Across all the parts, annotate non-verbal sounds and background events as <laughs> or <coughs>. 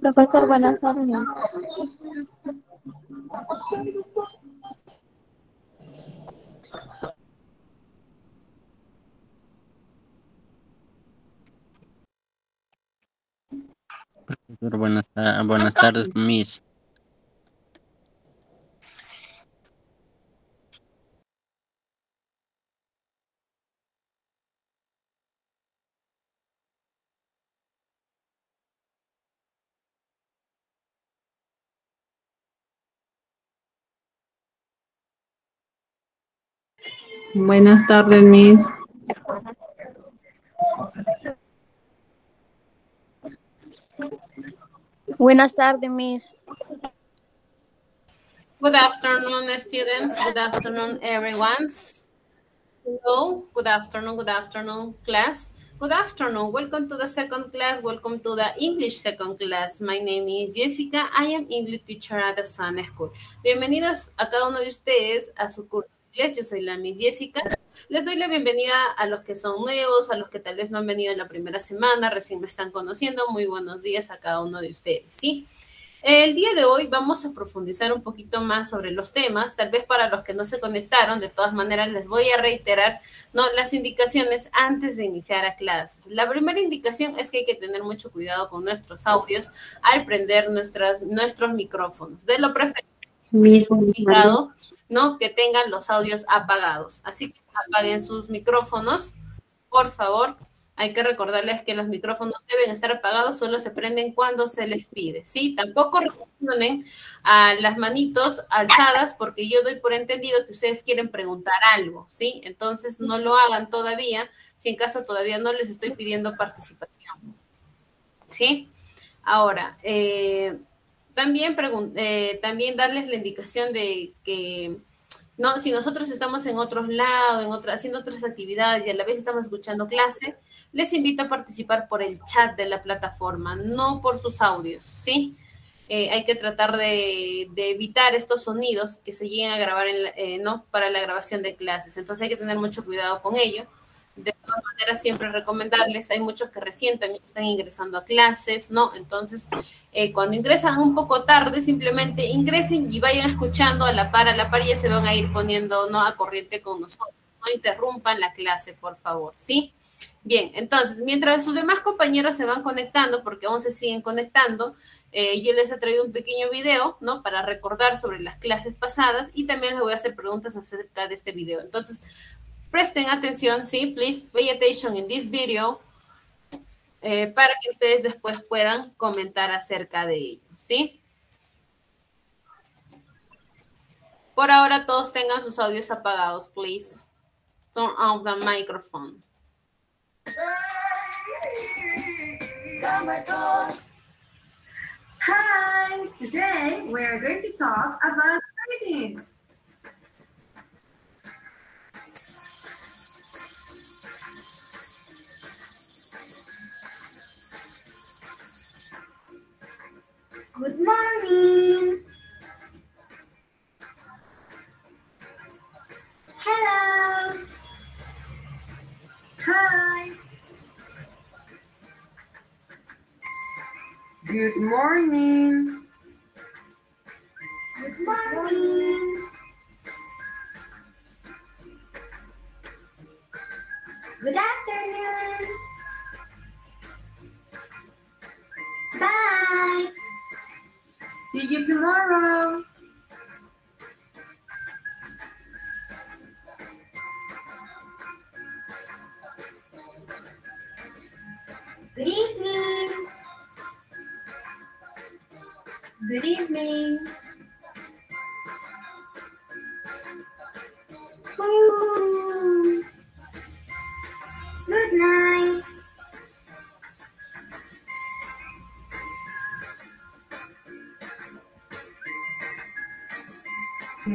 Profesor, buenas tardes. Buenas, buenas tardes, Miss. Buenas tardes, Miss. Buenas tardes, Miss. Good afternoon, students. Good afternoon, everyone. Hello. Good afternoon. Good afternoon, class. Good afternoon. Welcome to the second class. Welcome to the English second class. My name is Jessica. I am English teacher at the Sun School. Bienvenidos a cada uno de ustedes a su curso yo soy la Miss Jessica. Les doy la bienvenida a los que son nuevos, a los que tal vez no han venido en la primera semana, recién me están conociendo. Muy buenos días a cada uno de ustedes, ¿sí? El día de hoy vamos a profundizar un poquito más sobre los temas, tal vez para los que no se conectaron, de todas maneras les voy a reiterar ¿no? las indicaciones antes de iniciar a clases. La primera indicación es que hay que tener mucho cuidado con nuestros audios al prender nuestras, nuestros micrófonos. De lo preferible ¿no? Que tengan los audios apagados. Así que apaguen sus micrófonos, por favor. Hay que recordarles que los micrófonos deben estar apagados, solo se prenden cuando se les pide, ¿sí? Tampoco reaccionen a las manitos alzadas porque yo doy por entendido que ustedes quieren preguntar algo, ¿sí? Entonces no lo hagan todavía, si en caso todavía no les estoy pidiendo participación, ¿sí? Ahora, eh, también, eh, también darles la indicación de que no, si nosotros estamos en otros lados, en haciendo otras actividades y a la vez estamos escuchando clase, les invito a participar por el chat de la plataforma, no por sus audios, ¿sí? Eh, hay que tratar de, evitar estos sonidos que se lleguen a grabar en eh, ¿no? para la grabación de clases. Entonces hay que tener mucho cuidado con ello de todas maneras siempre recomendarles, hay muchos que recién también están ingresando a clases, ¿no? Entonces, eh, cuando ingresan un poco tarde, simplemente ingresen y vayan escuchando a la par, a la par ya se van a ir poniendo, ¿no? A corriente con nosotros. No interrumpan la clase, por favor, ¿sí? Bien, entonces, mientras sus demás compañeros se van conectando, porque aún se siguen conectando, eh, yo les he traído un pequeño video, ¿no? Para recordar sobre las clases pasadas y también les voy a hacer preguntas acerca de este video. Entonces, Presten atención, ¿sí? Please pay attention in this video eh, para que ustedes después puedan comentar acerca de ello, ¿sí? Por ahora todos tengan sus audios apagados, please. Turn off the microphone. Hi, today we are going to talk about trading. Good morning. Hello. Hi. Good morning. Good morning. Good afternoon. Bye. See you tomorrow. Good evening. Good evening. Ooh. Good night.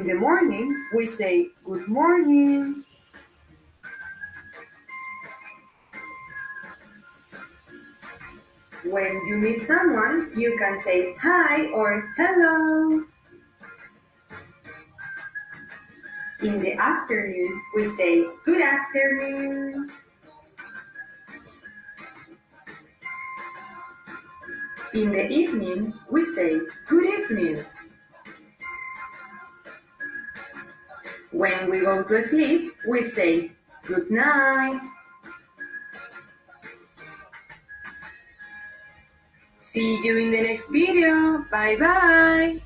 In the morning, we say good morning. When you meet someone, you can say hi or hello. In the afternoon, we say good afternoon. In the evening, we say good evening. When we go to sleep, we say good night. See you in the next video. Bye bye.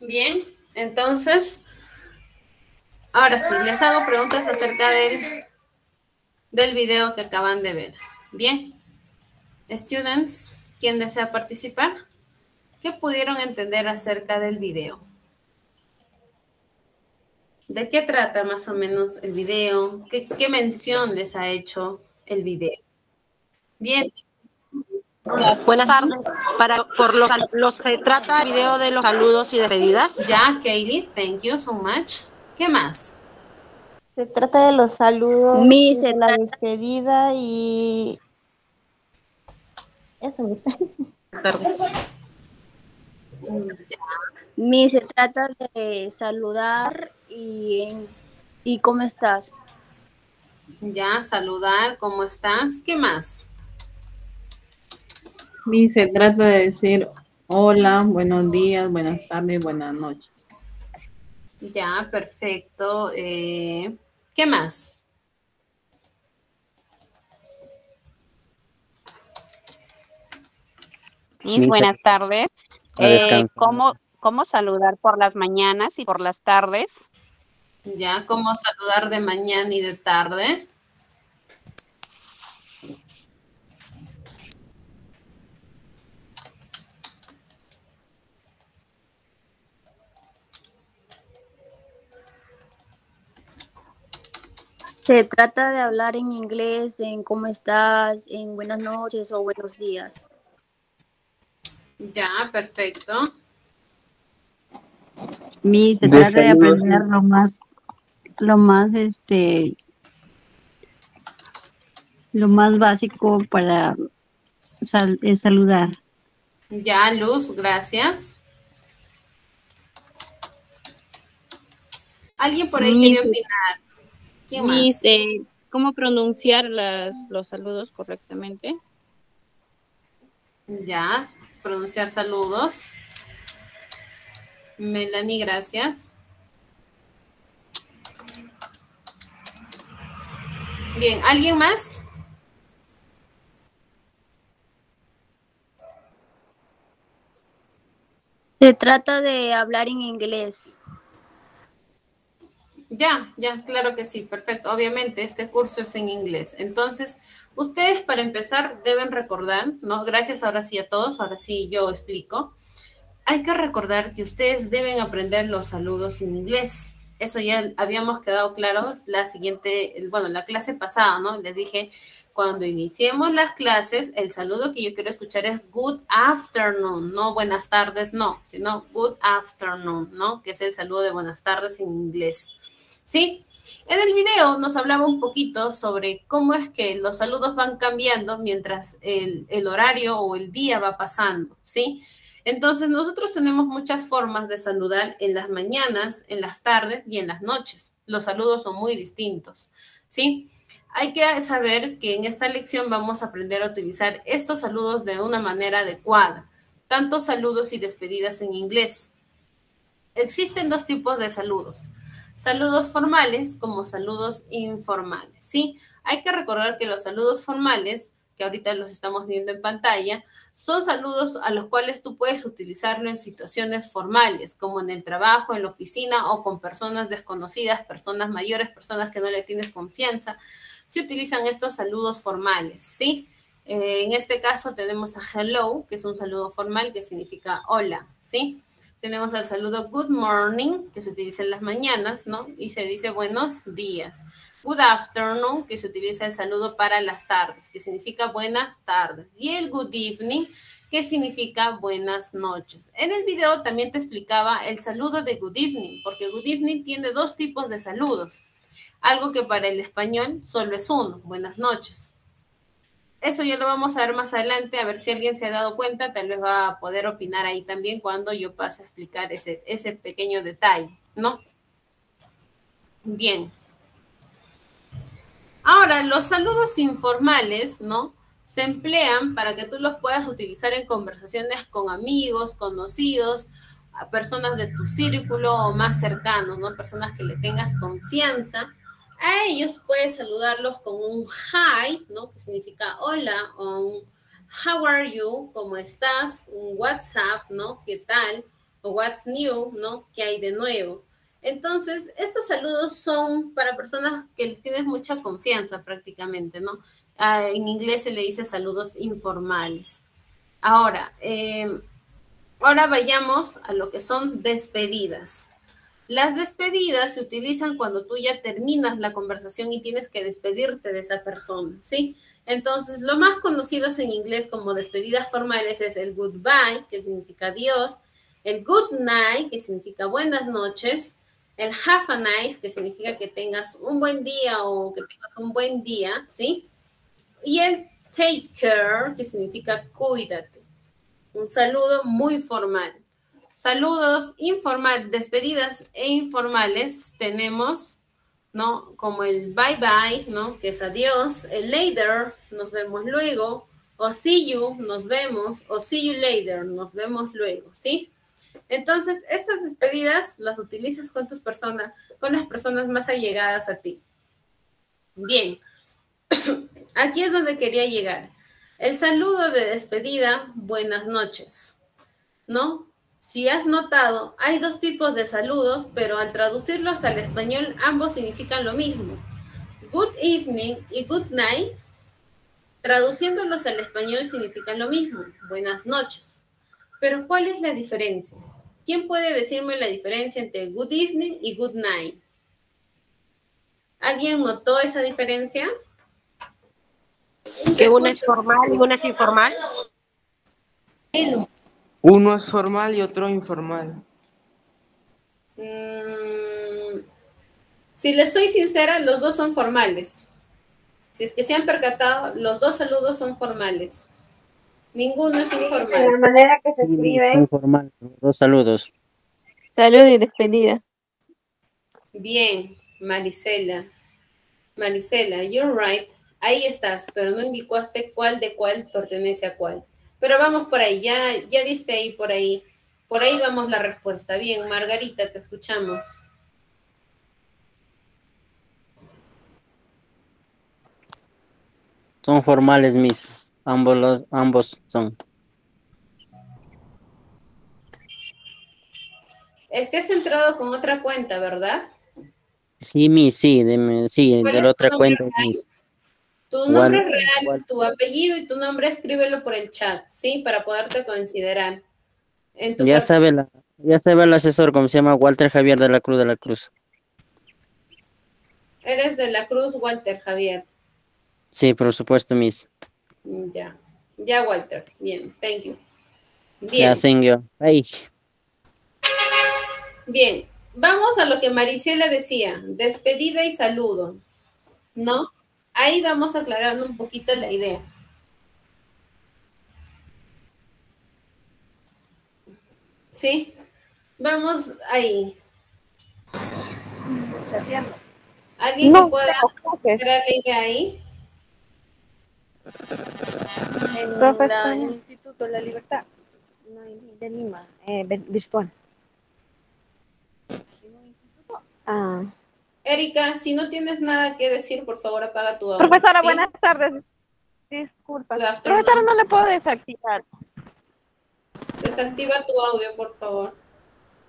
Bien, entonces, ahora sí, les hago preguntas acerca del, del video que acaban de ver. Bien, students, ¿quién desea participar? ¿Qué pudieron entender acerca del video? ¿De qué trata más o menos el video? ¿Qué, qué mención les ha hecho el video? Bien, Buenas tardes. Para, por los, los- se trata el video de los saludos y despedidas. ya, Katie, thank you so much. ¿Qué más? Se trata de los saludos, y se la despedida y eso Miss. <laughs> Mi se trata de saludar y, y cómo estás. Ya, saludar, ¿cómo estás? ¿Qué más? Y se trata de decir hola, buenos días, buenas tardes, buenas noches. Ya, perfecto. Eh, ¿Qué más? Mis Sí, buenas tardes. Eh. ¿cómo, ¿Cómo saludar por las mañanas y por las tardes? Ya, ¿cómo saludar de mañana y de tarde? Se trata de hablar en inglés, en cómo estás, en buenas noches o buenos días. Ya, perfecto. Mi, se trata de aprender lo más, lo más, este, lo más básico para sal- eh, saludar. Ya, Luz, gracias. ¿Alguien por ahí Mi- quería opinar? ¿Quién más? Mis, eh, ¿Cómo pronunciar las, los saludos correctamente? Ya, pronunciar saludos. Melanie, gracias. Bien, ¿alguien más? Se trata de hablar en inglés. Ya, ya, claro que sí, perfecto. Obviamente, este curso es en inglés. Entonces, ustedes para empezar deben recordar, ¿no? Gracias ahora sí a todos, ahora sí yo explico. Hay que recordar que ustedes deben aprender los saludos en inglés. Eso ya habíamos quedado claro la siguiente, bueno, la clase pasada, ¿no? Les dije, cuando iniciemos las clases, el saludo que yo quiero escuchar es good afternoon, no buenas tardes, no, sino good afternoon, ¿no? Que es el saludo de buenas tardes en inglés. ¿Sí? En el video nos hablaba un poquito sobre cómo es que los saludos van cambiando mientras el, el horario o el día va pasando, ¿sí? Entonces, nosotros tenemos muchas formas de saludar en las mañanas, en las tardes y en las noches. Los saludos son muy distintos, ¿sí? Hay que saber que en esta lección vamos a aprender a utilizar estos saludos de una manera adecuada, tanto saludos y despedidas en inglés. Existen dos tipos de saludos, saludos formales como saludos informales, ¿sí? Hay que recordar que los saludos formales, que ahorita los estamos viendo en pantalla, son saludos a los cuales tú puedes utilizarlo en situaciones formales, como en el trabajo, en la oficina o con personas desconocidas, personas mayores, personas que no le tienes confianza. Se utilizan estos saludos formales, ¿sí? Eh, en este caso tenemos a hello, que es un saludo formal que significa hola, ¿sí? Tenemos el saludo good morning, que se utiliza en las mañanas, ¿no? Y se dice buenos días. Good afternoon, que se utiliza el saludo para las tardes, que significa buenas tardes. Y el good evening, que significa buenas noches. En el video también te explicaba el saludo de good evening, porque good evening tiene dos tipos de saludos. Algo que para el español solo es uno, buenas noches. Eso ya lo vamos a ver más adelante, a ver si alguien se ha dado cuenta, tal vez va a poder opinar ahí también cuando yo pase a explicar ese, ese pequeño detalle, ¿no? Bien. Ahora, los saludos informales, ¿no? Se emplean para que tú los puedas utilizar en conversaciones con amigos, conocidos, a personas de tu círculo o más cercanos, ¿no? Personas que le tengas confianza a ellos puedes saludarlos con un hi, ¿no? Que significa hola, o un how are you, ¿cómo estás? Un WhatsApp, ¿no? ¿Qué tal? O what's new, ¿no? ¿Qué hay de nuevo? Entonces, estos saludos son para personas que les tienes mucha confianza prácticamente, ¿no? Ah, en inglés se le dice saludos informales. Ahora, eh, ahora vayamos a lo que son despedidas. Las despedidas se utilizan cuando tú ya terminas la conversación y tienes que despedirte de esa persona, ¿sí? Entonces, lo más conocidos en inglés como despedidas formales es el goodbye, que significa adiós, el good night, que significa buenas noches, el have a nice, que significa que tengas un buen día o que tengas un buen día, ¿sí? Y el take care, que significa cuídate. Un saludo muy formal. Saludos informal, despedidas e informales tenemos, ¿no? Como el bye bye, ¿no? Que es adiós, el later, nos vemos luego, o see you, nos vemos, o see you later, nos vemos luego, ¿sí? Entonces, estas despedidas las utilizas con tus personas, con las personas más allegadas a ti. Bien, <coughs> aquí es donde quería llegar. El saludo de despedida, buenas noches, ¿no? Si has notado, hay dos tipos de saludos, pero al traducirlos al español ambos significan lo mismo. Good evening y good night, traduciéndolos al español significan lo mismo, buenas noches. Pero ¿cuál es la diferencia? ¿Quién puede decirme la diferencia entre good evening y good night? ¿Alguien notó esa diferencia? Que uno es formal y uno es informal. Uno es formal y otro informal. Mm, si les soy sincera, los dos son formales. Si es que se han percatado, los dos saludos son formales. Ninguno es informal. De la manera que se Sí, escribe. son formales. Dos saludos. Salud y despedida. Bien, Marisela. Marisela, you're right. Ahí estás, pero no indicaste cuál de cuál pertenece a cuál. Pero vamos por ahí, ya, ya diste ahí por ahí. Por ahí vamos la respuesta. Bien, Margarita, te escuchamos. Son formales, mis. Ambos, los, ambos son. Es que has entrado con otra cuenta, ¿verdad? Sí, mis, sí, de, sí, ¿Cuál de la otra cuenta, real? Tu nombre real, igual. tu apellido y tu nombre, escríbelo por el chat, ¿sí? Para poderte considerar. En tu Ya caso, sabe la, ya sabe el asesor, cómo se llama Walter Javier de la Cruz de la Cruz. Eres de la Cruz, Walter Javier. Sí, por supuesto, mis. Mm, Ya. Ya, Walter. Bien, thank you. Ya, Bien, señor. Ay, bien. Vamos a lo que Marisela decía, despedida y saludo, ¿no? Ahí vamos aclarando un poquito la idea. ¿Sí? Vamos ahí. ¿Alguien No, que pueda crear la idea ahí? En Profe, la- España. el Instituto de la Libertad no, de Lima, eh, vi- virtual. Ah. Erika, si no tienes nada que decir, por favor apaga tu audio. Profesora, ¿sí? buenas tardes. Disculpa. Profesora, no le puedo desactivar. Desactiva tu audio, por favor.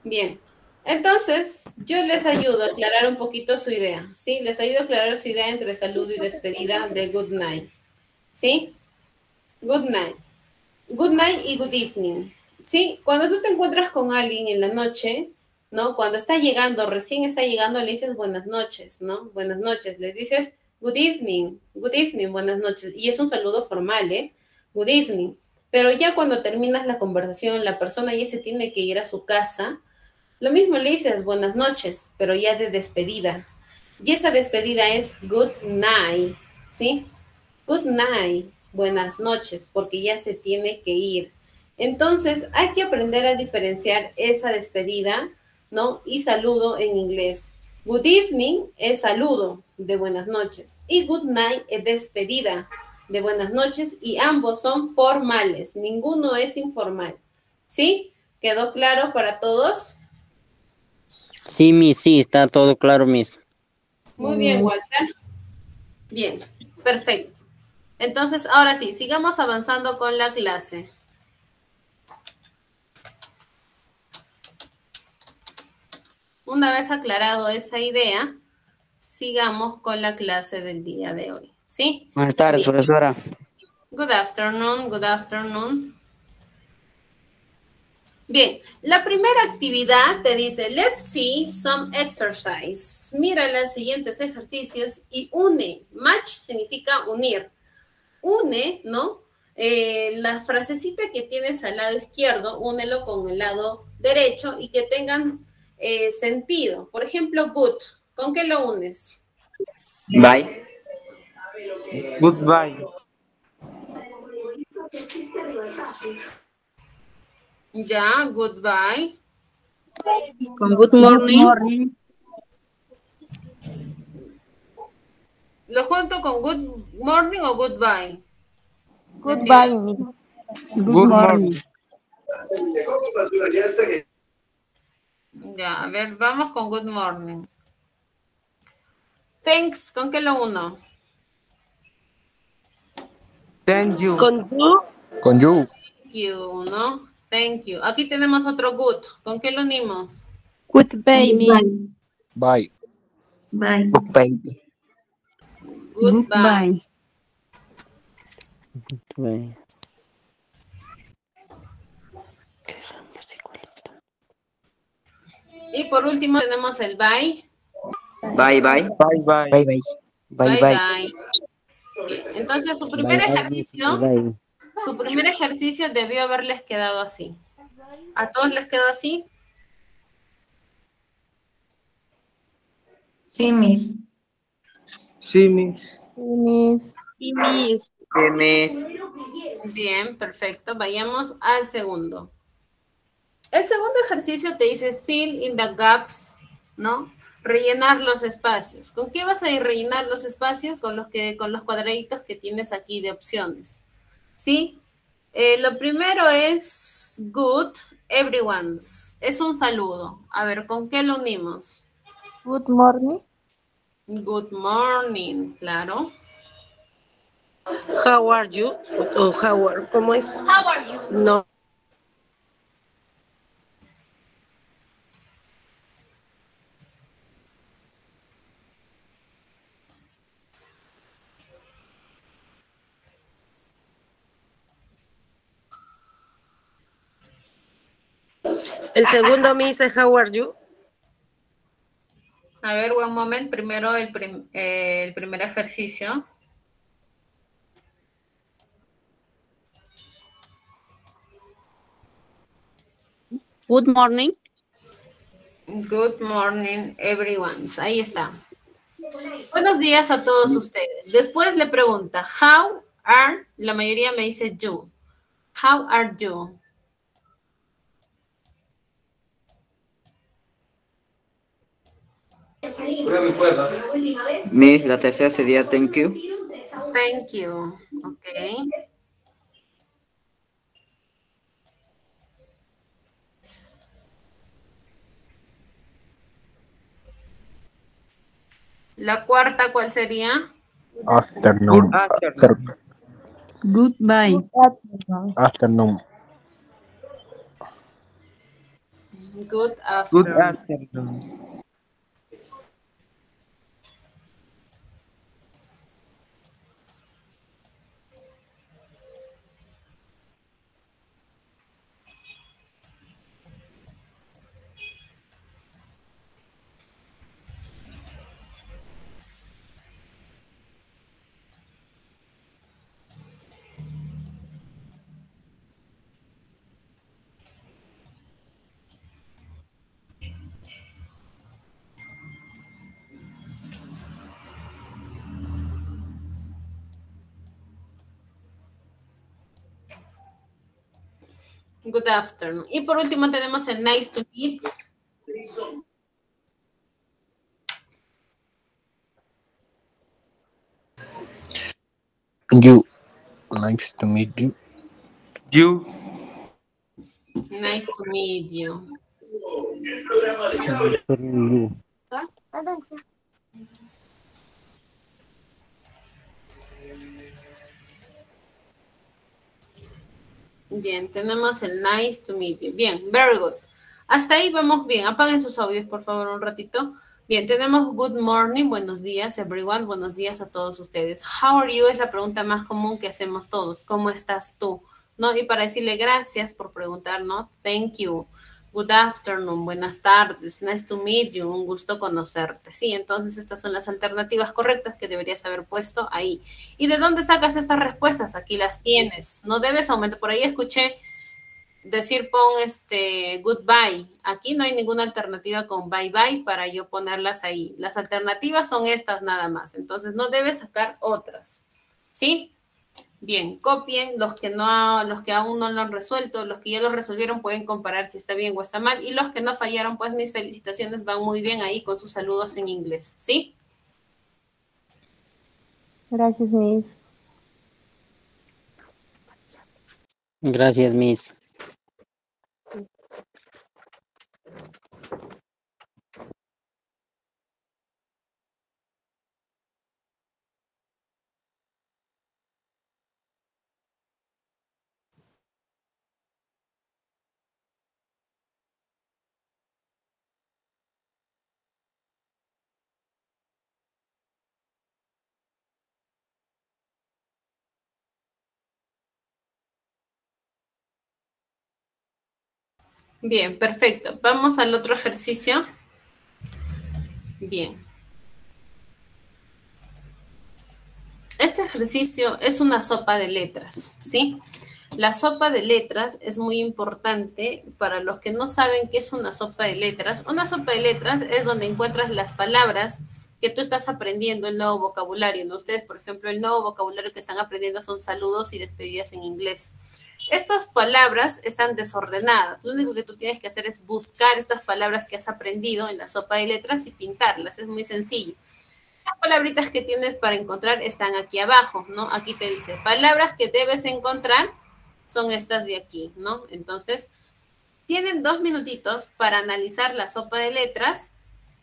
Bien. Entonces, yo les ayudo a aclarar un poquito su idea, ¿sí? Les ayudo a aclarar su idea entre saludo y despedida de good night, ¿sí? Good night. Good night y good evening, ¿sí? Cuando tú te encuentras con alguien en la noche, ¿no? Cuando está llegando, recién está llegando, le dices buenas noches, ¿no? Buenas noches. Le dices good evening, good evening, buenas noches. Y es un saludo formal, ¿eh? Good evening. Pero ya cuando terminas la conversación, la persona ya se tiene que ir a su casa, lo mismo le dices buenas noches, pero ya de despedida. Y esa despedida es good night, ¿sí? Good night, buenas noches, porque ya se tiene que ir. Entonces, hay que aprender a diferenciar esa despedida, ¿no? Y saludo en inglés. Good evening es saludo de buenas noches y good night es despedida de buenas noches y ambos son formales, ninguno es informal. ¿Sí? ¿Quedó claro para todos? Sí, Miss, sí, está todo claro, Miss. Muy bien, Walter. Bien, perfecto. Entonces, ahora sí, sigamos avanzando con la clase. Una vez aclarado esa idea, sigamos con la clase del día de hoy. ¿Sí? Buenas tardes, Bien. profesora. Good afternoon, good afternoon. Bien, la primera actividad te dice, let's see some exercise. Mira los siguientes ejercicios y une. Match significa unir. Une, ¿no? Eh, la frasecita que tienes al lado izquierdo, únelo con el lado derecho y que tengan eh, sentido. Por ejemplo, good. ¿Con qué lo unes? Bye. Goodbye. Ya, goodbye. Con good morning. ¿Lo junto con good morning o goodbye? Goodbye. Good morning. Ya, a ver, vamos con good morning. Thanks, ¿con qué lo uno? Thank you. Con you, Con you. Thank you, ¿no? Thank you. Aquí tenemos otro good. ¿Con qué lo unimos? Goodbye, miss. Bye. Bye. Baby. Goodbye. Bye. Y por último tenemos el bye. Bye, bye. Bye, bye. Bye, bye. Bye, bye. Entonces, su primer ejercicio, bye. su primer ejercicio debió haberles quedado así. ¿A todos les quedó así? Sí, Miss. Sí, mis Sí, miss. Bien, perfecto. Vayamos al segundo. El segundo ejercicio te dice fill in the gaps, ¿no? Rellenar los espacios. ¿Con qué vas a ir rellenar los espacios? Con los que, con los cuadraditos que tienes aquí de opciones. ¿Sí? Eh, lo primero es good, everyone's. Es un saludo. A ver, ¿con qué lo unimos? Good morning. Good morning, claro. how are you? O how are, ¿cómo es? How are you? No. El segundo me dice how are you? A ver, one moment. Primero el, prim- eh, el primer ejercicio. good morning. Good morning, everyone. Ahí está. Buenos días a todos ustedes. Después le pregunta, how are, la mayoría me dice you. How are you? Miss, la tercera sería thank you. Thank you. Ok. La cuarta, ¿cuál sería? Afternoon. After- Goodbye. afternoon. Good Good afternoon. Good afternoon. Y por último tenemos el nice to meet. You. Nice to meet you. You. Nice to meet you. Bien, tenemos el nice to meet you. Bien, very good. Hasta ahí vamos bien. Apaguen sus audios, por favor, un ratito. Bien, tenemos good morning, buenos días, everyone. Buenos días a todos ustedes. How are you es la pregunta más común que hacemos todos. ¿Cómo estás tú? ¿No? Y para decirle gracias por preguntar, ¿no? Thank you. Good afternoon, buenas tardes, nice to meet you, un gusto conocerte. Sí, entonces estas son las alternativas correctas que deberías haber puesto ahí. ¿Y de dónde sacas estas respuestas? Aquí las tienes. No debes aumentar. Por ahí escuché decir pon este goodbye. Aquí no hay ninguna alternativa con bye bye para yo ponerlas ahí. Las alternativas son estas nada más. Entonces no debes sacar otras. ¿Sí? Bien, copien los que no, los que aún no lo han resuelto, los que ya lo resolvieron pueden comparar si está bien o está mal y los que no fallaron, pues mis felicitaciones van muy bien ahí con sus saludos en inglés, ¿sí? Gracias, Miss. Gracias, Miss. Bien, perfecto. Vamos al otro ejercicio. Bien. Este ejercicio es una sopa de letras, ¿sí? La sopa de letras es muy importante para los que no saben qué es una sopa de letras. Una sopa de letras es donde encuentras las palabras que tú estás aprendiendo, el nuevo vocabulario. Ustedes, por ejemplo, el nuevo vocabulario que están aprendiendo son saludos y despedidas en inglés. Estas palabras están desordenadas. Lo único que tú tienes que hacer es buscar estas palabras que has aprendido en la sopa de letras y pintarlas. Es muy sencillo. Las palabritas que tienes para encontrar están aquí abajo, ¿no? Aquí te dice, palabras que debes encontrar son estas de aquí, ¿no? Entonces, tienen dos minutitos para analizar la sopa de letras,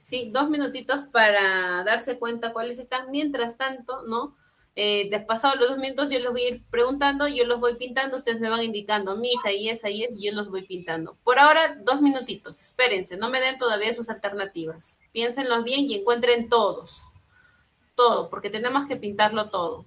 ¿sí? Dos minutitos para darse cuenta cuáles están. Mientras tanto, ¿no? Eh, los dos minutos, yo los voy a ir preguntando, yo los voy pintando, ustedes me van indicando, mis, ahí es, ahí es, yo los voy pintando. Por ahora, dos minutitos, espérense, no me den todavía sus alternativas. Piénsenlos bien y encuentren todos, todo, porque tenemos que pintarlo todo.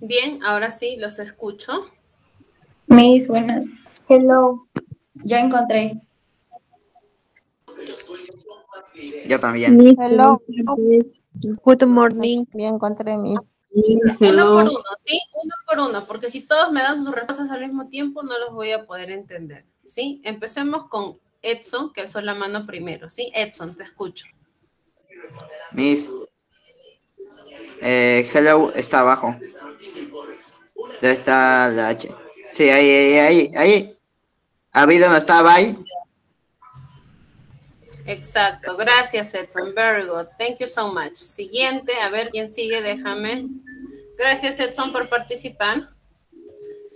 Bien, ahora sí, los escucho. Miss, buenas. Hello. Ya encontré. Yo también. Miss, Hello. Good morning. Ya encontré Miss. Uno por uno, ¿sí? Uno por uno, porque si todos me dan sus respuestas al mismo tiempo, no los voy a poder entender, ¿sí? Empecemos con Edson, que alzó la mano primero, ¿sí? Edson, te escucho. Miss. Hello está abajo. ¿Dónde está la H? Sí, ahí, ahí, ahí, ahí. ¿Había donde estaba ahí? Exacto, gracias Edson, very good, thank you so much. Siguiente, a ver quién sigue, déjame. Gracias Edson por participar.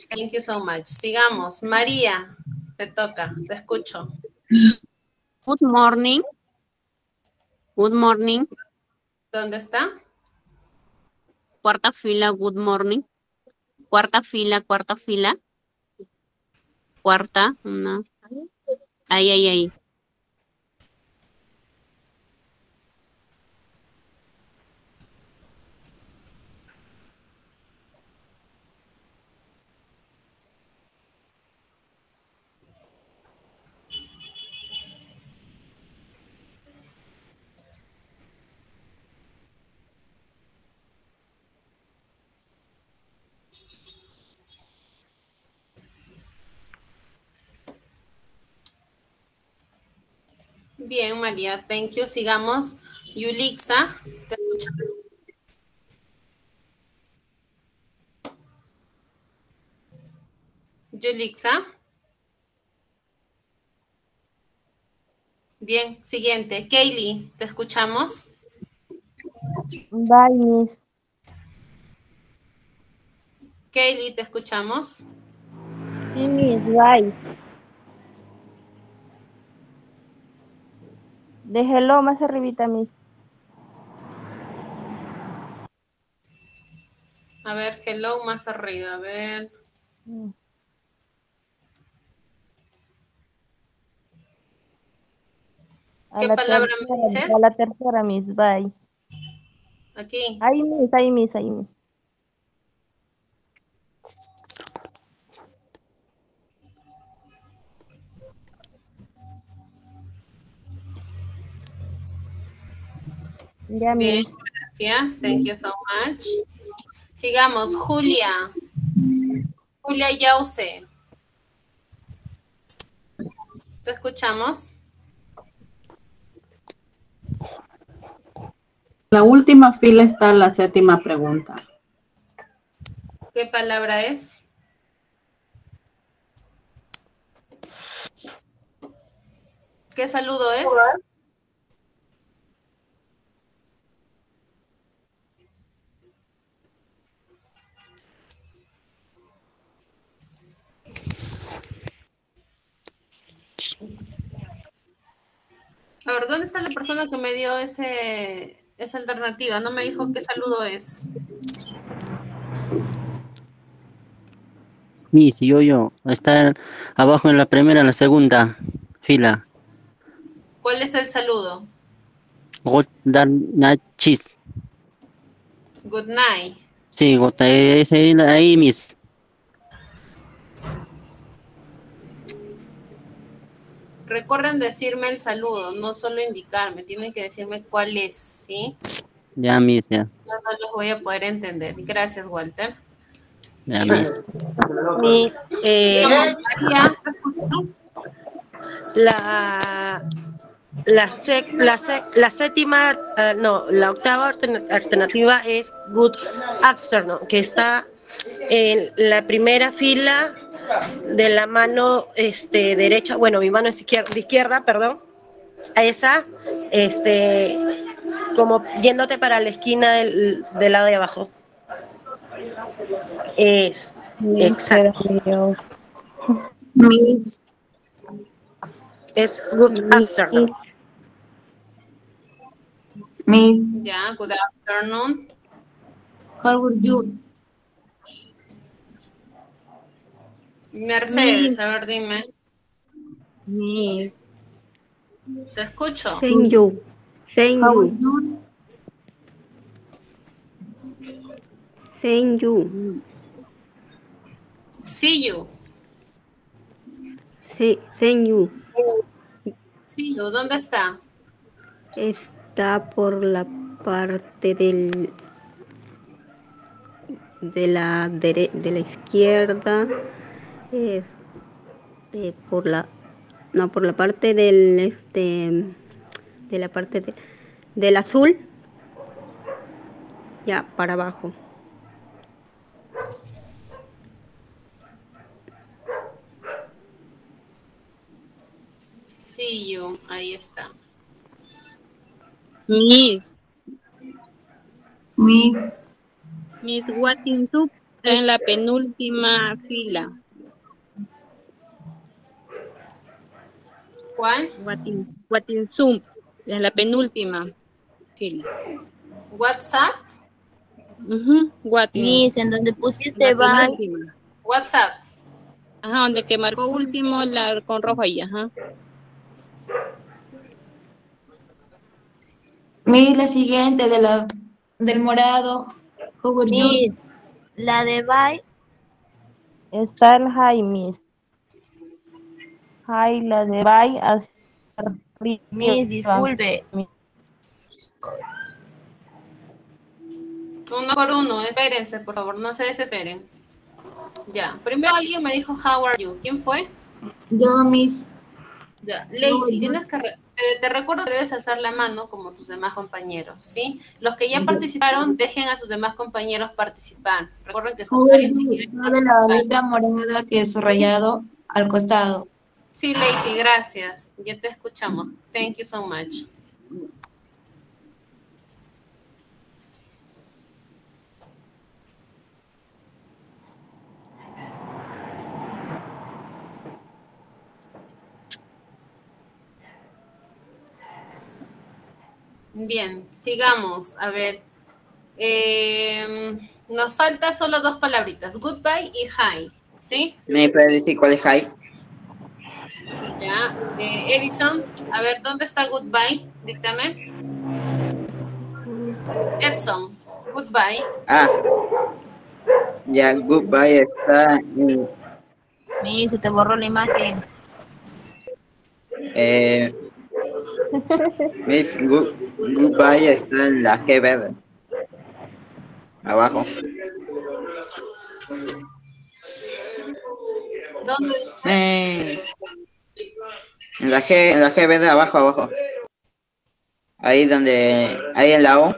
Thank you so much. Sigamos, María, te toca, te escucho. Good morning. Good morning. ¿Dónde está? Cuarta fila, good morning. Cuarta fila, cuarta fila. Cuarta, una. Ahí, ahí, ahí. Bien, María, thank you. Sigamos. Yulixa, te escucho. Yulixa. Bien, siguiente. Kaylee, ¿te escuchamos? Bye, Miss. Kaylee, ¿te escuchamos? Sí, Miss. Bye. De hello más arribita, Miss. A ver, hello más arriba, a ver. A ¿Qué la palabra me tercera, dices? A la tercera, Miss. Bye. Aquí. Ahí, Miss. Ahí, Miss. Ahí, Miss. Ya, Bien, gracias. Thank you so much. Sigamos, Julia. Julia Yause. ¿Te escuchamos? La última fila está la séptima pregunta. ¿Qué palabra es? ¿Qué saludo es? A ver, ¿dónde está la persona que me dio ese, esa alternativa? No me dijo qué saludo es. Miss, yo, yo. Está abajo en la primera, en la segunda fila. ¿Cuál es el saludo? Good night. Sí, gota, ese ahí, Miss. Recuerden decirme el saludo, no solo indicarme, tienen que decirme cuál es, ¿sí? Ya, Miss, ya. No, no los voy a poder entender. Gracias, Walter. Ya, Miss. Miss, eh, la, la, sec- la, se- la séptima, ah, no, la octava altern- alternativa es Good Afternoon, que está en la primera fila de la mano este, derecha, bueno, mi mano es izquierda, de izquierda, perdón, a esa, este, como yéndote para la esquina del, del lado de abajo. Es, exacto. Miss. Es Good Afternoon. Miss. ya, good afternoon. How would you? Mercedes, a ver, dime. Miss. Te escucho. Thank you. Thank you. Sen you. See you. Se, sen you. See you. ¿Dónde está? Está por la parte del de la dere- de la izquierda es eh, por la no por la parte del este de la parte de- del azul ya para abajo See you. Ahí está. Miss. Miss. Miss está en la penúltima fila. ¿Cuál? Watin, Watinsum, en la penúltima fila. WhatsApp. Ujú, Watin. Miss, en donde pusiste penúltima. WhatsApp. Ajá, donde que marcó último la con rojo ahí, ajá. Miss, la siguiente de la, del morado. Miss, la de bye. Está el high, miss. High, la de arriba. Miss, disculpe. Uno por uno. Espérense, por favor. No se desesperen. Ya. Primero alguien me dijo, how are you? ¿Quién fue? Yo, Miss. Ya. Lacey, tienes que... re- te, te recuerdo que debes alzar la mano como tus demás compañeros, ¿sí? Los que ya participaron, dejen a sus demás compañeros participar. Recuerden que son varios de la letra morada que es subrayado al costado. Sí, Lacey, gracias. Ya te escuchamos. Thank you so much. Bien, sigamos. A ver. Eh, nos falta solo dos palabritas, goodbye y hi. ¿Sí? ¿Me puede decir cuál es high? Ya. Eh, Edison, a ver, ¿dónde está goodbye? Díctame. Edson, goodbye. Ah. Ya, goodbye está en, Miss, se te borró la imagen. eh, Miss Good- Goodbye está en la G verde. Abajo. ¿Dónde? Eh, en la G, en la G verde abajo, abajo. Ahí donde, ahí en la O,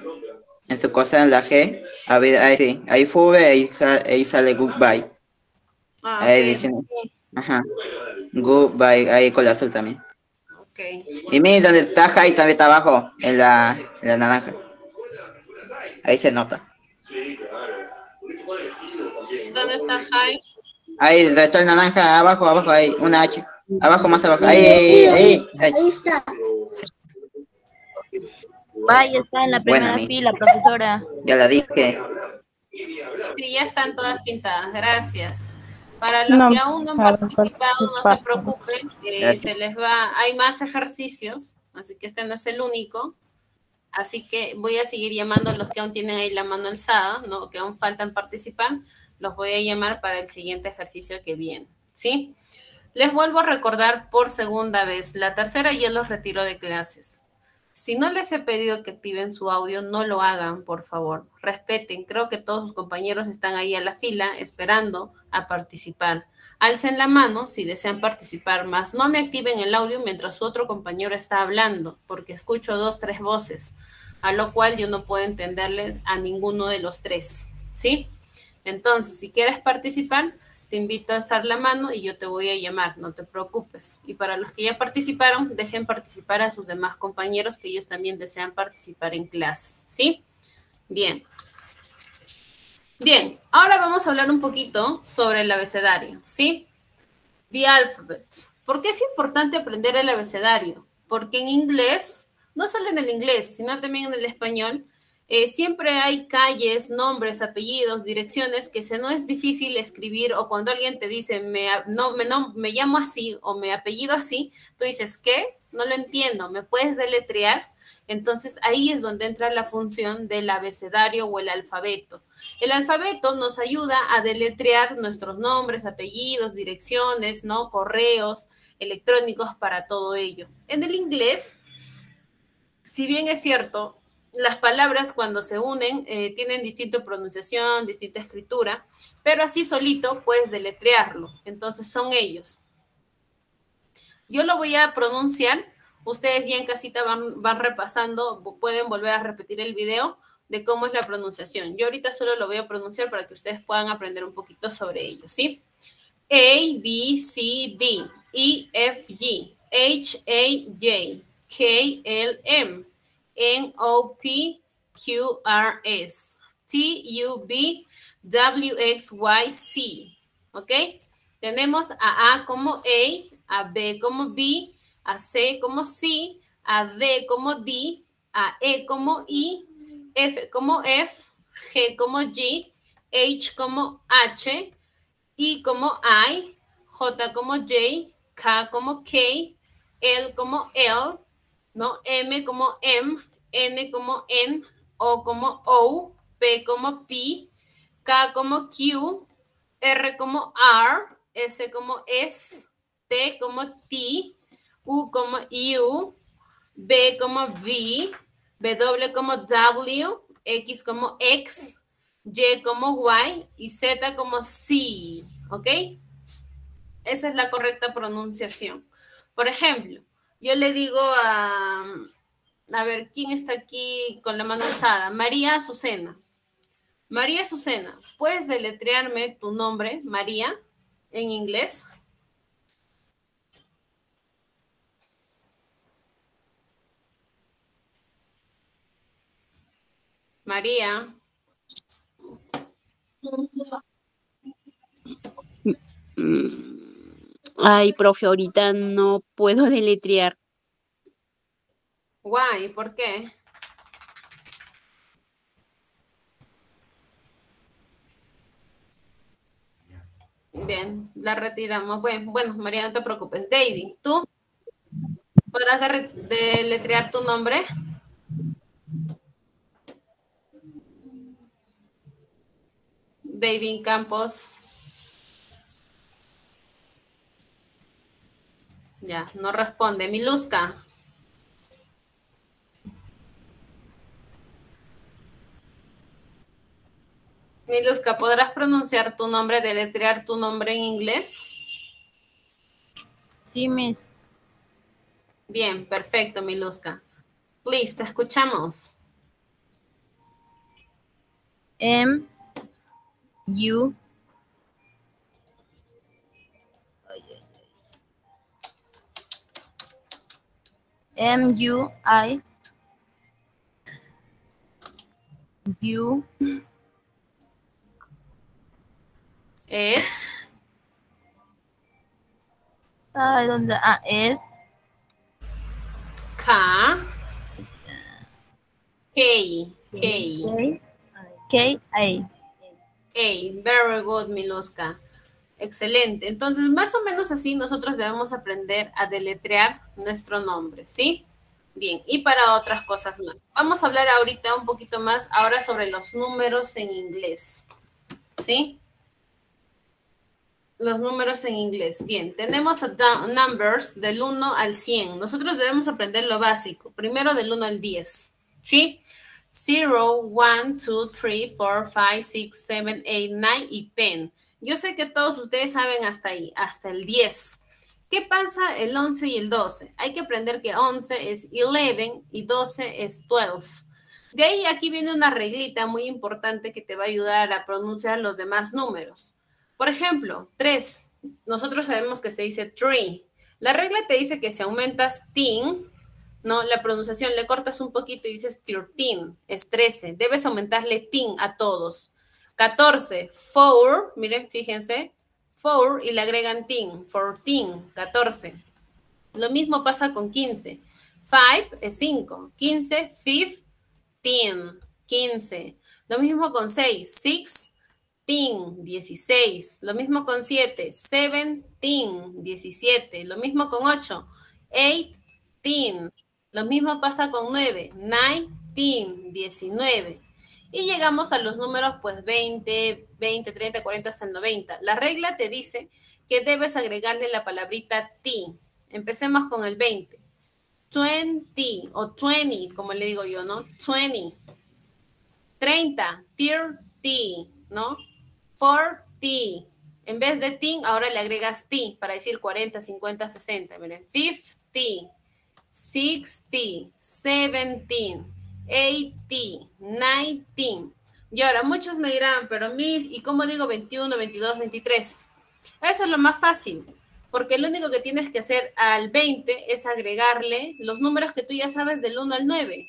en su cosa en la G, a ver, ahí sí, ahí sube, ahí, ahí sale goodbye. Ah, Ahí ok. dice, ajá, goodbye, ahí con la azul también. Ok. Y mira donde está High también está abajo, en la, en la naranja. Ahí se nota. ¿Dónde está hi? Ahí donde está el naranja, abajo, abajo, ahí, una H. Abajo, más abajo. Ahí, ahí, ahí. ahí. está. Bye está en la primera Miss. fila, profesora. Ya la dije. Sí, ya están todas pintadas, gracias. Para los No, que aún no han participado, no se preocupen, eh, se les va, hay más ejercicios, así que este no es el único. Así que voy a seguir llamando a los que aún tienen ahí la mano alzada, ¿no? que aún faltan participar, los voy a llamar para el siguiente ejercicio que viene, ¿sí? Les vuelvo a recordar por segunda vez, la tercera ya los retiro de clases. Si no les he pedido que activen su audio, no lo hagan, por favor. Respeten. Creo que todos sus compañeros están ahí a la fila esperando a participar. Alcen la mano si desean participar, más no me activen el audio mientras su otro compañero está hablando, porque escucho dos, tres voces, a lo cual yo no puedo entenderle a ninguno de los tres, ¿sí? Entonces, si quieres participar, te invito a alzar la mano y yo te voy a llamar, no te preocupes. Y para los que ya participaron, dejen participar a sus demás compañeros que ellos también desean participar en clases, ¿sí? Bien. Bien, ahora vamos a hablar un poquito sobre el abecedario, ¿sí? The alphabet. ¿Por qué es importante aprender el abecedario? Porque en inglés, no solo en el inglés, sino también en el español, eh, siempre hay calles, nombres, apellidos, direcciones que se no es difícil escribir o cuando alguien te dice me, no, me, no, me llamo así o me apellido así, tú dices ¿qué? no lo entiendo, ¿me puedes deletrear? Entonces ahí es donde entra la función del abecedario o el alfabeto. El alfabeto nos ayuda a deletrear nuestros nombres, apellidos, direcciones, ¿no? Correos electrónicos para todo ello. En el inglés, si bien es cierto, las palabras cuando se unen eh, tienen distinta pronunciación, distinta escritura, pero así solito puedes deletrearlo. Entonces son ellos. Yo lo voy a pronunciar. Ustedes ya en casita van, van repasando, pueden volver a repetir el video de cómo es la pronunciación. Yo ahorita solo lo voy a pronunciar para que ustedes puedan aprender un poquito sobre ello, ¿sí? A, B, C, D, E, F, G, H, A, J, K, L, M, N, O, P, Q, R, S, T, U, B, W, X, Y, Z, ¿ok? Tenemos a A como A, a B como B, a C como C, a D como D, a E como I, F como F, G como G, H como H, I como I, J como J, K como K, L como L, ¿no? M como M, N como N, O como O, P como P, K como Q, R como R, S como S, T como T, U como U, B como V, W como W, X como X, Y como Y y Z como C, ¿ok? Esa es la correcta pronunciación. Por ejemplo, yo le digo a, a ver, ¿quién está aquí con la mano alzada? María Azucena. María Azucena, ¿puedes deletrearme tu nombre, María, en inglés? María. Ay, profe, ahorita no puedo <laughs> deletrear. Guay, ¿por qué? Bien, la retiramos. Bueno, bueno, María, no te preocupes. David, ¿tú podrás de- deletrear tu nombre? David Campos. Ya, no responde. Miluska. Miluska, ¿podrás pronunciar tu nombre, deletrear tu nombre en inglés? Sí, Miss. Bien, perfecto, Miluska. Please, te escuchamos. M U M U I U Es Ay, ¿dónde? Ah, es K. K. K. K K A. A. Very good, Miluska. Excelente. Entonces, más o menos así nosotros debemos aprender a deletrear nuestro nombre, ¿sí? Bien, y para otras cosas más. Vamos a hablar ahorita un poquito más ahora sobre los números en inglés, ¿sí? Los números en inglés. Bien, tenemos numbers del 1 al 100. Nosotros debemos aprender lo básico. Primero del 1 al 10, ¿sí? 0, 1, 2, 3, 4, 5, 6, 7, 8, 9 y 10. Yo sé que todos ustedes saben hasta ahí, hasta el 10. ¿Qué pasa el 11 y el 12? Hay que aprender que 11 es 11 y 12 es 12. De ahí aquí viene una reglita muy importante que te va a ayudar a pronunciar los demás números. Por ejemplo, 3. Nosotros sabemos que se dice tree. La regla te dice que si aumentas tin, no, la pronunciación le cortas un poquito y dices 13, es 13. Debes aumentarle tin a todos. 14, 4, miren, fíjense, 4 y le agregan tin, 14, 14. Lo mismo pasa con 15. 5 es 5, 15, 15, 15. Lo mismo con 6, 6, 16. Lo mismo con 7, 17, 17. Lo mismo con 8, 8, 18. Lo mismo pasa con 9. 19, 19. Y llegamos a los números, pues 20, 20, 30, 40 hasta el 90. La regla te dice que debes agregarle la palabrita T. Empecemos con el 20. 20 o 20, como le digo yo, ¿no? 20. 30, 30, ¿no? 40. En vez de tin, ahora le agregas T para decir 40, 50, 60. Miren, 50, 60, 17, 18, 19. Y ahora muchos me dirán, pero Miss, ¿y cómo digo 21, 22, 23? Eso es lo más fácil, porque lo único que tienes que hacer al 20 es agregarle los números que tú ya sabes del 1 al 9.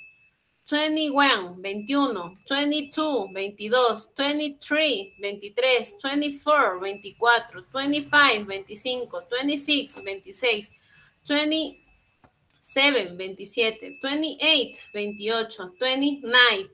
21, 21, 22, 22, 23, 23, 24, 24, 25, 25, 26, 26, 27, 27, 28, 28, 29,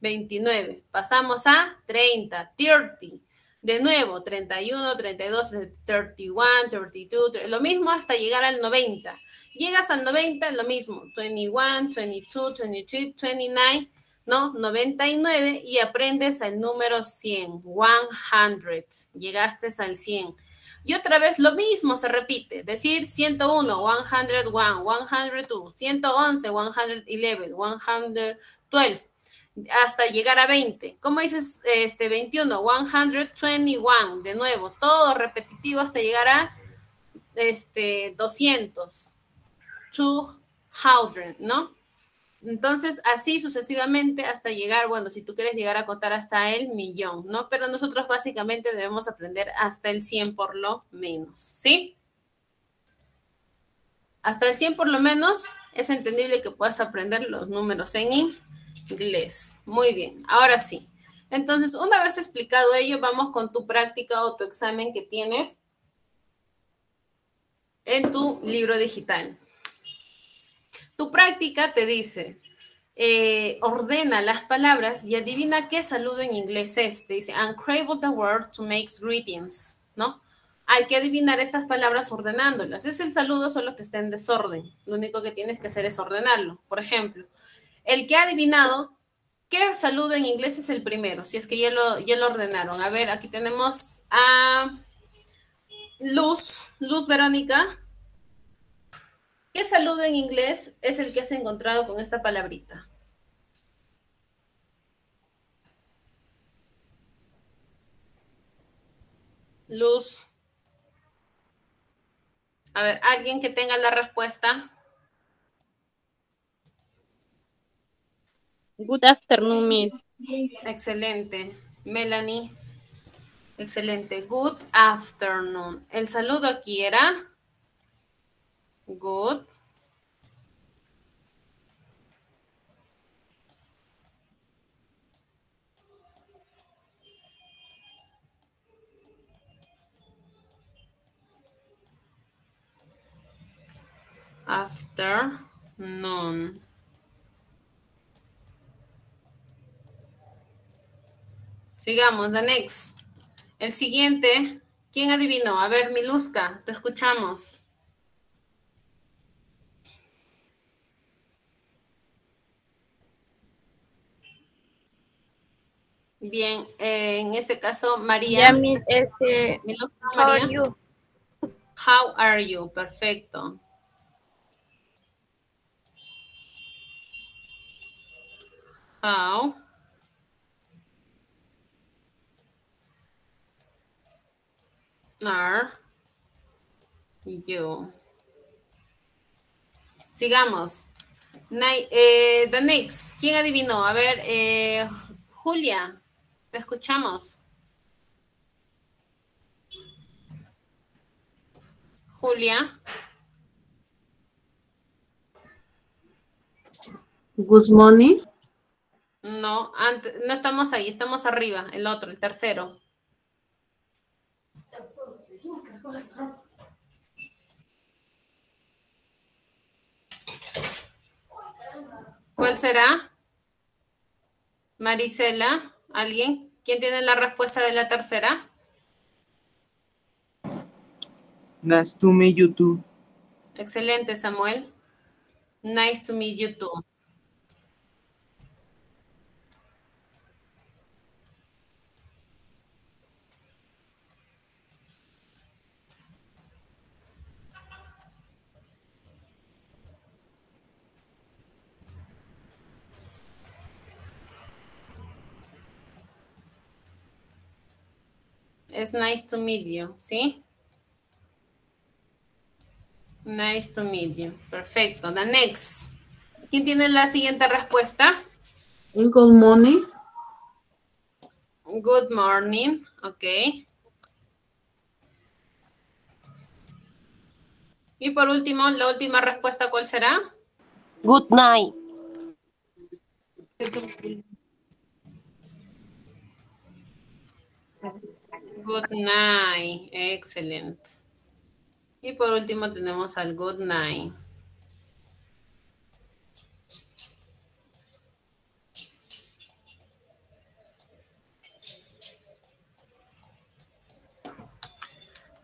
29. Pasamos a 30, 30. De nuevo, 31, 32, 31, 32, lo mismo hasta llegar al 90. Llegas al 90, lo mismo, 21, 22, 23, 29, ¿no? 99 y aprendes el número 100, 100. Llegaste al 100. Y otra vez lo mismo se repite, decir 101, 101, 102, 111, 111, 112, hasta llegar a 20. ¿Cómo dices este 21? 121, de nuevo, todo repetitivo hasta llegar a este 200. 200, ¿no? Entonces, así sucesivamente hasta llegar, bueno, si tú quieres llegar a contar hasta el millón, ¿no? Pero nosotros básicamente debemos aprender hasta el 100 por lo menos, ¿sí? Hasta el 100 por lo menos es entendible que puedas aprender los números en inglés. Muy bien, ahora sí. Entonces, una vez explicado ello, vamos con tu práctica o tu examen que tienes en tu libro digital. Tu práctica te dice, eh, ordena las palabras y adivina qué saludo en inglés es. Te dice, uncrable the word to make greetings, ¿no? Hay que adivinar estas palabras ordenándolas. Es el saludo, solo que está en desorden. Lo único que tienes que hacer es ordenarlo. Por ejemplo, el que ha adivinado qué saludo en inglés es el primero, si es que ya lo, ya lo ordenaron. A ver, aquí tenemos a Luz, Luz Verónica. ¿Qué saludo en inglés es el que has encontrado con esta palabrita? Luz. A ver, alguien que tenga la respuesta. Good afternoon, Miss. Excelente. Melanie. Excelente. Good afternoon. El saludo aquí era good. Afternoon. Sigamos, the next. El siguiente, ¿quién adivinó? A ver, Miluska, te escuchamos. Bien, eh, en ese caso, María. Ya, este, how are you? How are you? Perfecto. How are you? Sigamos. Ni- eh, the next. ¿Quién adivinó? A ver, eh, Julia, te escuchamos. Julia. Guzmoni. No, antes, no estamos ahí, estamos arriba, el otro, el tercero. ¿Cuál será? Marisela, ¿alguien? ¿Quién tiene la respuesta de la tercera? Nice to meet you too. Excelente, Samuel. Nice to meet you too. Es nice to meet you, ¿sí? Nice to meet you. Perfecto. The next. ¿Quién tiene la siguiente respuesta? Good morning. Good morning. Ok. Y por último, la última respuesta, ¿cuál será? Good night. Good night. Excelente. Y por último tenemos al good night.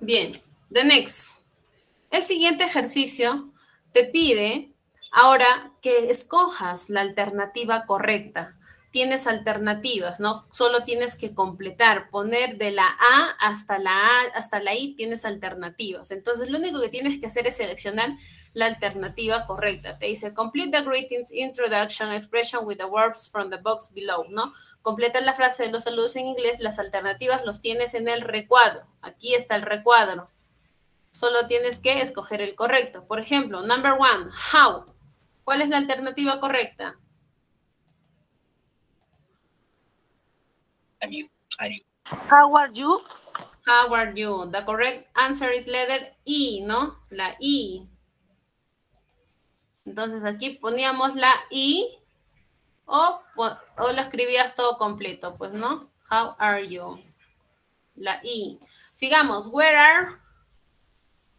Bien, the next. El siguiente ejercicio te pide ahora que escojas la alternativa correcta. Tienes alternativas, ¿no? Solo tienes que completar, poner de la A hasta la A, hasta la I, tienes alternativas. Entonces, lo único que tienes que hacer es seleccionar la alternativa correcta. Te dice, complete the greetings introduction expression with the verbs from the box below, ¿no? Completa la frase de los saludos en inglés, las alternativas los tienes en el recuadro. Aquí está el recuadro. Solo tienes que escoger el correcto. Por ejemplo, number one, how. ¿Cuál es la alternativa correcta? How are you? How are you? The correct answer is letter E, ¿no? La I. Entonces aquí poníamos la I o, o lo escribías todo completo, pues, ¿no? How are you? La I. Sigamos. Where are?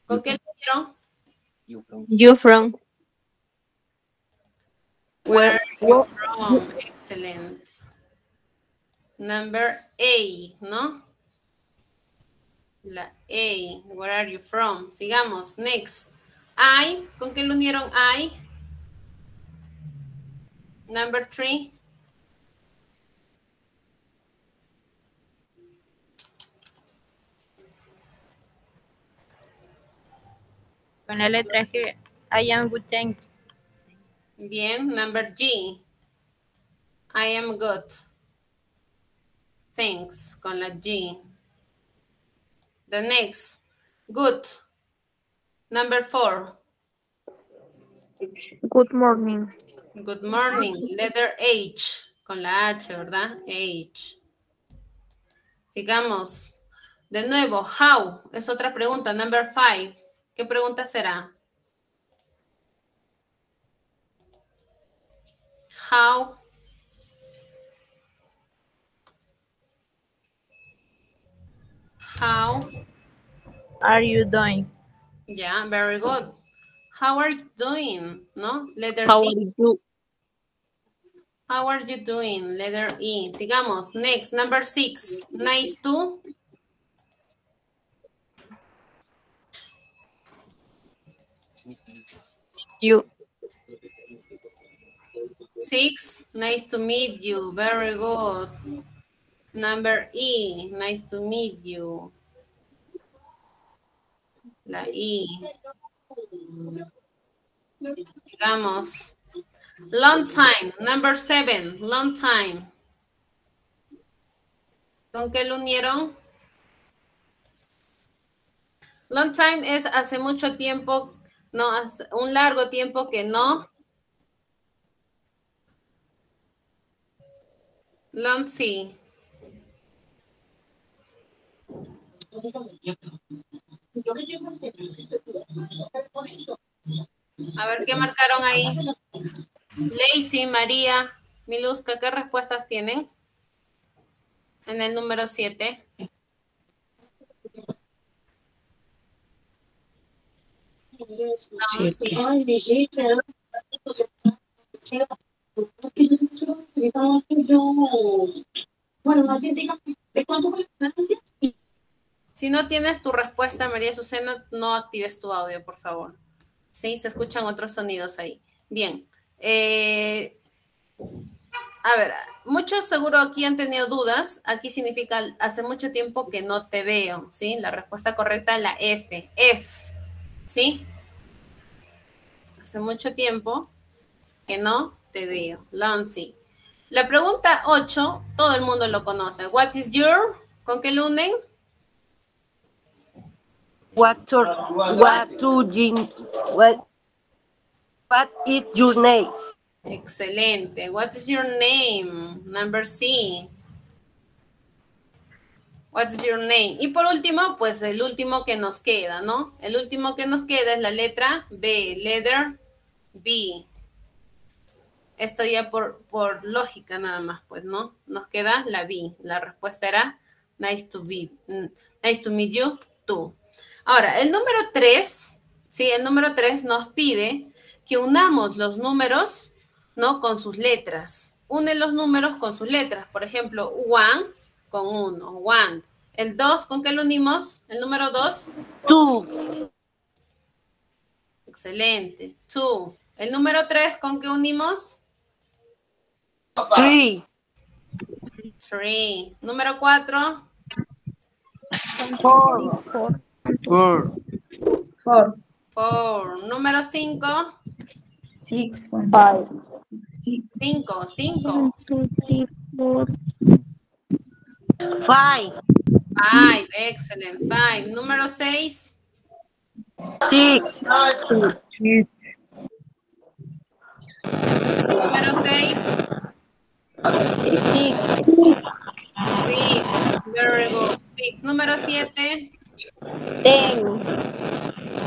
¿Con qué? You from. Where are you from? Excellent. Number A, ¿no? La A. Where are you from? Sigamos. Next. I. ¿Con qué lo unieron I? Number three. Con la letra G. I am good, thank you. Bien. Number G. I am good. Thanks. Con la G. The next. Good. Number four. Good morning. Good morning. Letter H. Con la H, ¿verdad? H. Sigamos. De nuevo, how. Es otra pregunta. Number five. ¿Qué pregunta será? How. How. Are you doing? Yeah, very good. How are you doing? No, letter How D. are you? How are you doing? Letter E. Sigamos. Next, number six. Nice to. You. Six. Nice to meet you. Very good. Number E. Nice to meet you. La I. Sigamos. Long time. Number seven. Long time. ¿Con qué lo unieron? Long time es hace mucho tiempo, no, hace un largo tiempo que no. Long sí. A ver qué marcaron ahí. Lacey, María, Miluska, ¿qué respuestas tienen? En el número 7. Si no tienes tu respuesta, María Azucena, no actives tu audio, por favor. Sí, se escuchan otros sonidos ahí. Bien. Eh, a ver, muchos seguro aquí han tenido dudas. Aquí significa hace mucho tiempo que no te veo, ¿sí? La respuesta correcta es la F. F, ¿sí? Hace mucho tiempo que no te veo. Lancy. La pregunta 8, todo el mundo lo conoce. What is your? ¿Con qué lunen? What your, what what, is your name? Excelente. What is your name? Number C. What is your name? Y por último, pues el último que nos queda, ¿no? El último que nos queda es la letra B, letter B. Esto ya por, por lógica nada más, pues, ¿no? Nos queda la B. La respuesta era nice to mm, nice to meet you, tú. Ahora, el número 3, sí, el número 3 nos pide que unamos los números, ¿no? Con sus letras. Une los números con sus letras. Por ejemplo, one con uno, one. El 2, ¿con qué lo unimos? El número 2. Two. Excelente. Two. El número 3, ¿con qué unimos? Three. Three. Número 4. Four. Four. Four. Four. Número 5. Six. Five. Six. 5. 5. Five. Five. Excellent. Five. Número 6. Six. Número 6. Six. Very good. Six. Número 7. Ten.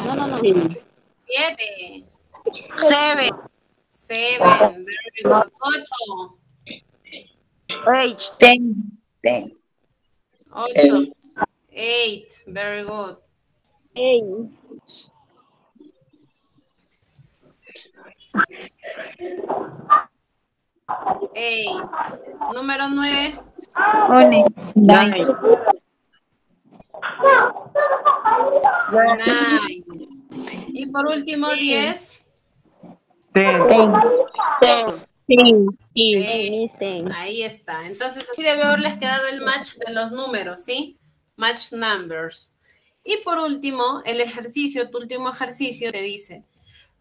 No, no, no. 7. Seven. Seven. Very good. 8. Eight. Ten. Ten. 8. 8. Very good. Eight. Eight. Número 9. One. Nine. Nine. Y por último, 10. Ten. Ten. Eh, ahí está. Entonces, así debe haberles quedado el match de los números, ¿sí? Match numbers. Y por último, el ejercicio, tu último ejercicio te dice,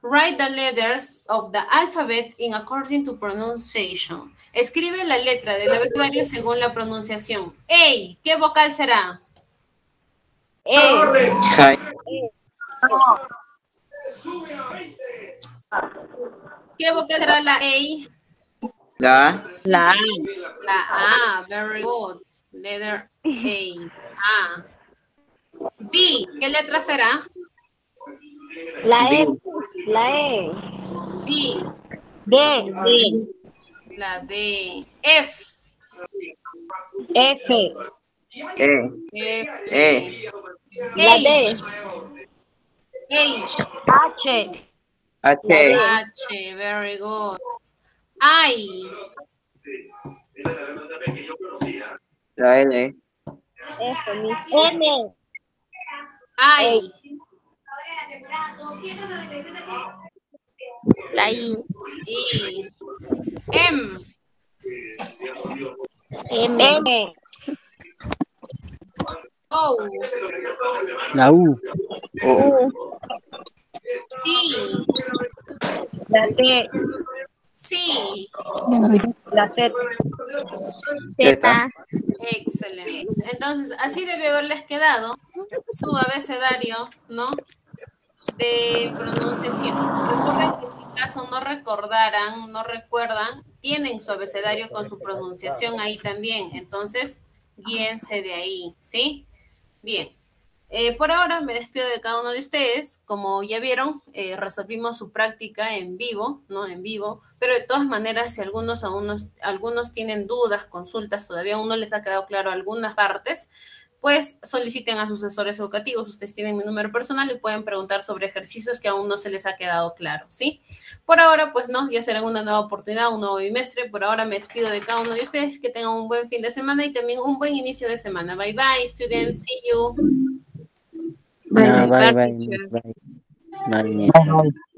write the letters of the alphabet in according to pronunciation. Escribe la letra del abecedario según la pronunciación. ¡Ey! ¿Qué vocal será? Hi. ¿Qué vocal será la A? La La A. La A, very good. Letter A. A. D, ¿qué letra será? La E. D. La E. D, D. la D. F, F. E E La D. H, H. H H, very good. I, la L F. M. I, La I. E, M, M. M. O, La U. U T, La T. C. La Z. Z. Excelente. Entonces, así debe haberles quedado su abecedario, ¿no? De pronunciación. Recuerden que si caso no recordaran, no recuerdan, tienen su abecedario con su pronunciación ahí también. Entonces, guíense de ahí, ¿sí? Bien. Eh, por ahora me despido de cada uno de ustedes. Como ya vieron, eh, resolvimos su práctica en vivo, ¿no? En vivo. Pero de todas maneras, si algunos, aún nos- algunos tienen dudas, consultas, todavía aún no les ha quedado claro algunas partes, pues soliciten a sus asesores educativos. Ustedes tienen mi número personal y pueden preguntar sobre ejercicios que aún no se les ha quedado claro, ¿sí? Por ahora, pues no, ya será una nueva oportunidad, un nuevo bimestre. Por ahora me despido de cada uno de ustedes. Que tengan un buen fin de semana y también un buen inicio de semana. Bye bye, students. See you. Ah, bye, bye, miss, bye. Bye, miss. Bye, bye.